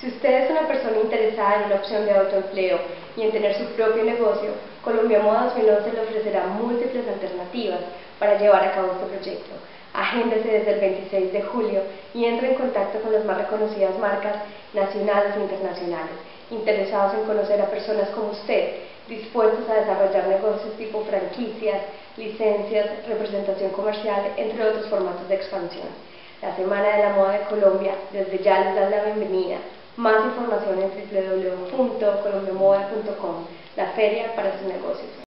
Si usted es una persona interesada en la opción de autoempleo y en tener su propio negocio, Colombia Moda 2011 le ofrecerá múltiples alternativas para llevar a cabo este proyecto. Agéndese desde el 26 de julio y entre en contacto con las más reconocidas marcas nacionales e internacionales, interesados en conocer a personas como usted, dispuestos a desarrollar negocios tipo franquicias, licencias, representación comercial, entre otros formatos de expansión. La Semana de la Moda de Colombia desde ya les da la bienvenida más información en www.colombiamoda.com, la feria para sus negocios.